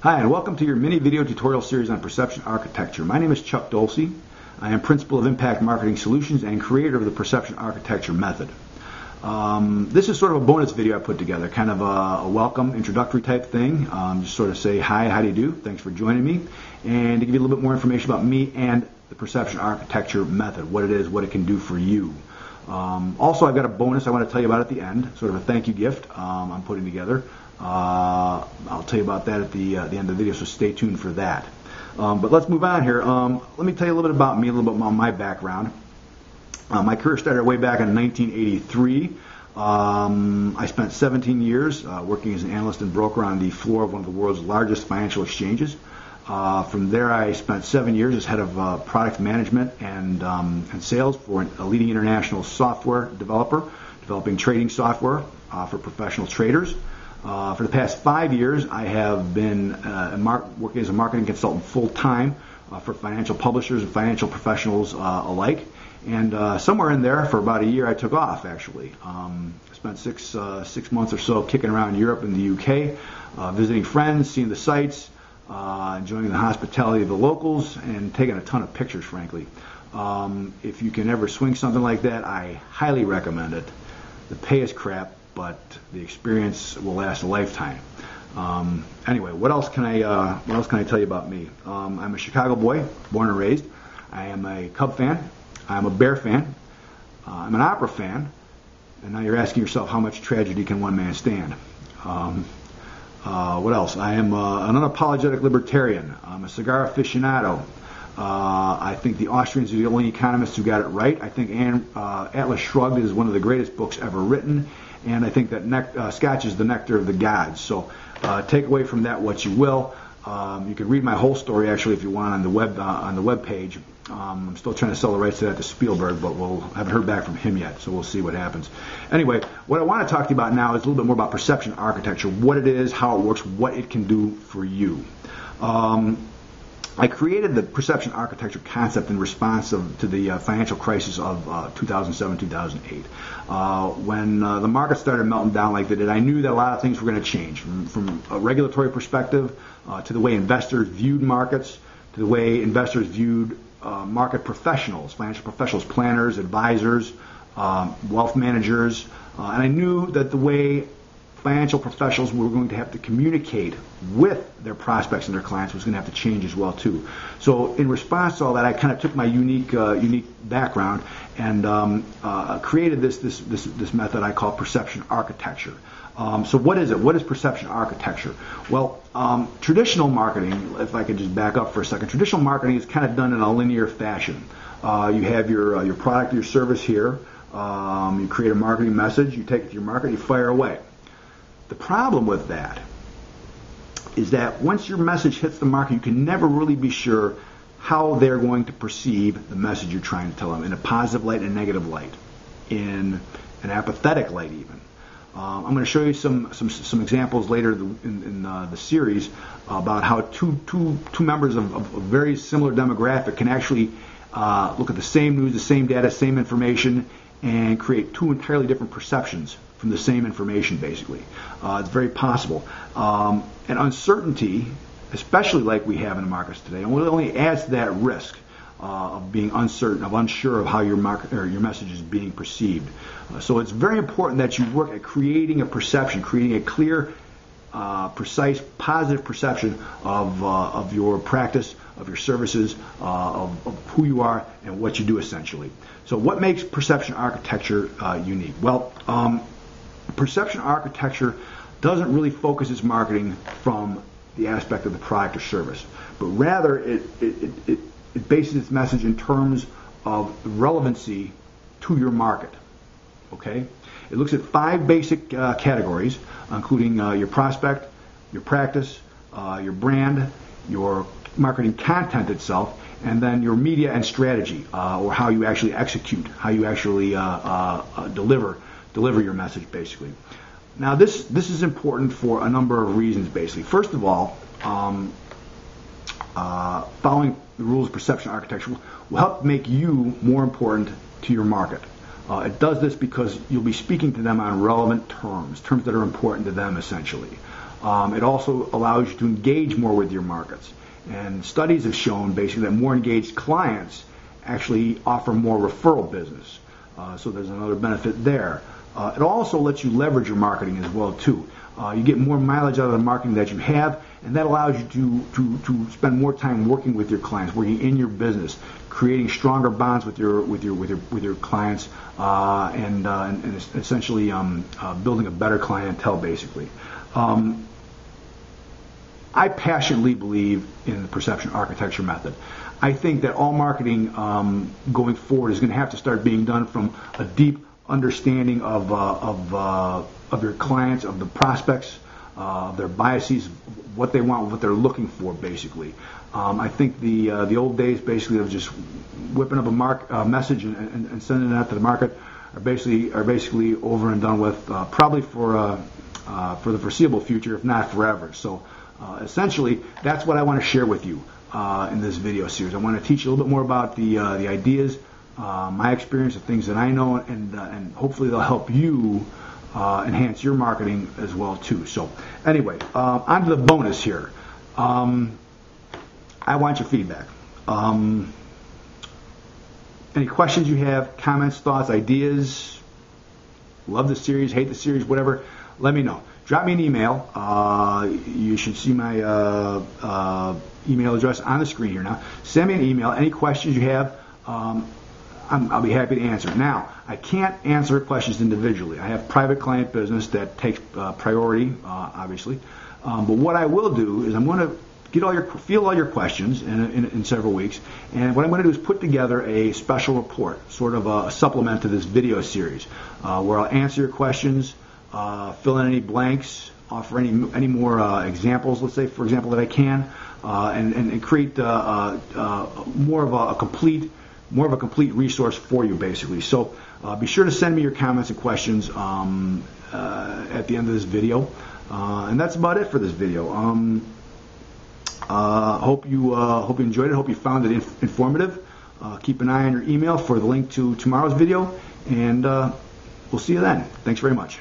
Hi, and welcome to your mini video tutorial series on perception architecture. My name is Chuck Dolce. I am Principal of Impact Marketing Solutions and creator of the Perception Architecture Method. Um, this is sort of a bonus video I put together, kind of a, a welcome, introductory type thing. Um, just sort of say, hi, how do you do? Thanks for joining me. And to give you a little bit more information about me and the Perception Architecture Method, what it is, what it can do for you. Um, also, I've got a bonus I want to tell you about at the end, sort of a thank you gift um, I'm putting together. Uh, I'll tell you about that at the, uh, the end of the video, so stay tuned for that. Um, but let's move on here. Um, let me tell you a little bit about me, a little bit about my background. Uh, my career started way back in 1983. Um, I spent 17 years uh, working as an analyst and broker on the floor of one of the world's largest financial exchanges. Uh, from there, I spent seven years as head of uh, product management and, um, and sales for a leading international software developer, developing trading software uh, for professional traders. Uh, for the past five years, I have been uh, working as a marketing consultant full time uh, for financial publishers and financial professionals alike. And somewhere in there, for about a year, I took off. Actually, um, spent six six months or so kicking around Europe and the UK, visiting friends, seeing the sights, enjoying the hospitality of the locals, and taking a ton of pictures. Frankly, um, if you can ever swing something like that, I highly recommend it. The pay is crap but the experience will last a lifetime. Um, anyway, what else can I uh, what else can I tell you about me? Um, I'm a Chicago boy, born and raised. I am a Cub fan. I'm a Bear fan. Uh, I'm an opera fan. And now you're asking yourself, how much tragedy can one man stand? Um, uh, what else? I am uh, an unapologetic libertarian. I'm a cigar aficionado. Uh, I think the Austrians are the only economists who got it right. I think Ann, uh, Atlas Shrugged is one of the greatest books ever written and I think that nec- uh, Scotch is the nectar of the gods. So uh, take away from that what you will. Um, you can read my whole story actually if you want on the web uh, on the web page. Um, I'm still trying to sell the rights to that to Spielberg, but we'll haven't heard back from him yet, so we'll see what happens. Anyway, what I want to talk to you about now is a little bit more about perception architecture, what it is, how it works, what it can do for you. Um, I created the perception architecture concept in response of, to the uh, financial crisis of uh, 2007 2008. Uh, when uh, the market started melting down like they did, I knew that a lot of things were going to change from, from, a regulatory perspective uh, to the way investors viewed markets to the way investors viewed market professionals, financial professionals, planners, advisors, um, wealth managers. and I knew that the way financial professionals were going to have to communicate with their prospects and their clients was going to have to change as well too. So in response to all that, I kind of took my unique uh, unique background and um, uh, created this, this this this method I call perception architecture. Um, so what is it? What is perception architecture? Well, um, traditional marketing, if I could just back up for a second, traditional marketing is kind of done in a linear fashion. Uh, you have your uh, your product, your service here. Um, you create a marketing message. You take it to your market. You fire away. The problem with that is that once your message hits the market, you can never really be sure how they're going to perceive the message you're trying to tell them in a positive light and a negative light, in an apathetic light even. Um, I'm going to show you some some, some examples later in, in uh, the series about how two, two, two members of, of a very similar demographic can actually uh, look at the same news, the same data, same information, and create two entirely different perceptions from the same information, basically. Uh, it's very possible. Um, and uncertainty, especially like we have in the markets today, only adds to that risk. Uh, of being uncertain, of unsure of how your market or your message is being perceived. Uh, so it's very important that you work at creating a perception, creating a clear, uh, precise, positive perception of uh, of your practice, of your services, uh, of, of, who you are, and what you do essentially. So what makes perception architecture uh, unique? Well. Um, perception architecture doesn't really focus its marketing from the aspect of the product or service, but rather it, it, it, it bases its message in terms of relevancy to your market. Okay? It looks at five basic uh, categories, including uh, your prospect, your practice, uh, your brand, your marketing content itself, and then your media and strategy, uh, or how you actually execute, how you actually uh, uh, deliver deliver your message, basically. Now, this this is important for a number of reasons, basically. First of all, um, uh, following the rules of perception architecture will help make you more important to your market. Uh, it does this because you'll be speaking to them on relevant terms, terms that are important to them, essentially. Um, it also allows you to engage more with your markets. And studies have shown basically that more engaged clients actually offer more referral business. Uh, so there's another benefit there. Uh, it also lets you leverage your marketing as well too. Uh, you get more mileage out of the marketing that you have, and that allows you to, to, to spend more time working with your clients, working in your business, creating stronger bonds with your with your with your with your clients, uh, and, uh, and, and, essentially um, uh, building a better clientele, basically. Um, I passionately believe in the perception architecture method. I think that all marketing um, going forward is going to have to start being done from a deep understanding of, uh, of, uh, of your clients, of the prospects, uh, their biases, what they want, what they're looking for, basically. Um, I think the uh, the old days, basically, of just whipping up a mark uh, message and, and, and, sending it out to the market, are basically are basically over and done with, uh, probably for for the foreseeable future, if not forever. So, essentially, that's what I want to share with you in this video series. I want to teach you a little bit more about the the ideas uh, my experience, the things that I know, and uh, and hopefully they'll help you uh, enhance your marketing as well too. So anyway, uh, on to the bonus here. Um, I want your feedback. Um, any questions you have, comments, thoughts, ideas? Love the series, hate the series, whatever. Let me know. Drop me an email. Uh, you should see my email address on the screen here now. Send me an email. Any questions you have. Um, i will be happy to answer. Now, I can't answer questions individually. I have private client business that takes uh, priority, uh, obviously. Um, but what I will do is I'm going to get all your field all your questions in, in, in, several weeks, and what I'm going to do is put together a special report, sort of a, supplement to this video series, uh, where I'll answer your questions, uh, fill in any blanks, offer any any more uh, examples, let's say, for example, that I can, uh, and, and, create more of a, a complete more of a complete resource for you, basically. So uh, be sure to send me your comments and questions um, uh, at the end of this video. Uh, and that's about it for this video. Um, uh, hope you uh, hope you enjoyed it. Hope you found it inf- informative. Uh, keep an eye on your email for the link to tomorrow's video, and we'll see you then. Thanks very much.